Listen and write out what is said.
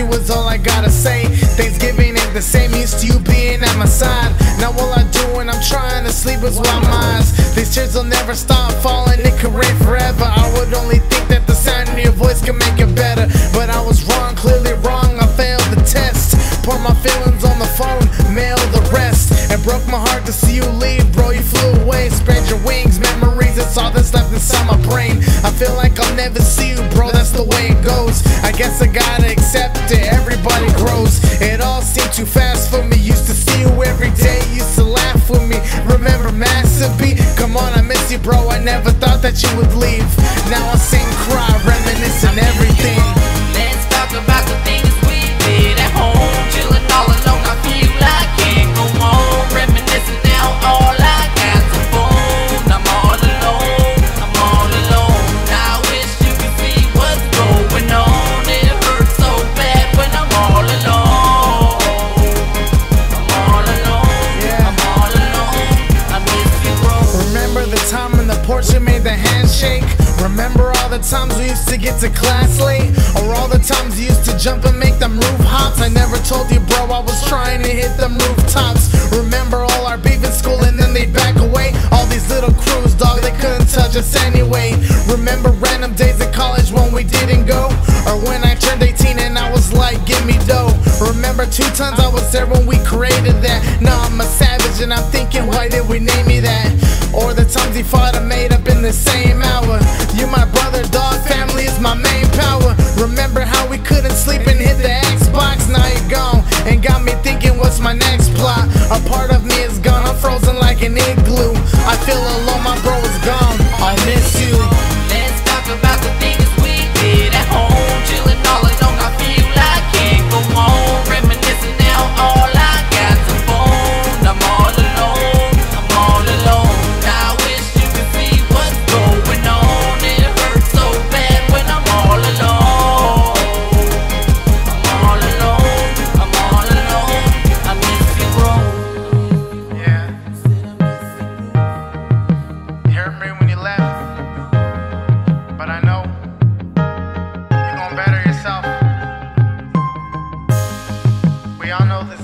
you was all I gotta say. Thanksgiving ain't the same, used to you being at my side. Now all I do when I'm trying to sleep is wild my eyes. These tears will never stop falling, it could rain forever. I would only think that the sound of your voice could make it better. But I was wrong, clearly wrong, I failed the test. Pour my feelings on the phone, mail the rest. It broke my heart to see you leave, bro. You flew away, spread your wings, memories, it's all that's left inside my brain. I feel like I'll never see you, bro. That's the way it goes. I guess I gotta accept it. Everybody grows. It all seemed too fast for me. Used to see you every day. Used to laugh with me. Remember Massive B? Come on, I miss you, bro. I never thought that you would leave. Now I sing, cry, reminiscing everything. The time when the porch made the handshake? Remember all the times we used to get to class late? Or all the times you used to jump and make them roof hops? I never told you, bro, I was trying to hit them rooftops. Remember all our beef in school and then they'd back away? All these little crews, dog, they couldn't touch us anyway. Remember random days at college when we didn't go? Or when I turned 18 and I was like, give me dough. Remember two times I was there when we created that. Now I'm a savage and I'm thinking, why did we name me that? Or the times he fought and made up in the same hour. You my brother, dog, family is my main power. Remember how we couldn't sleep and hit the Xbox? Now you're gone and got me thinking, what's my next plot? A part of me is gone, I'm frozen like an igloo. I feel alone, my bro We all know this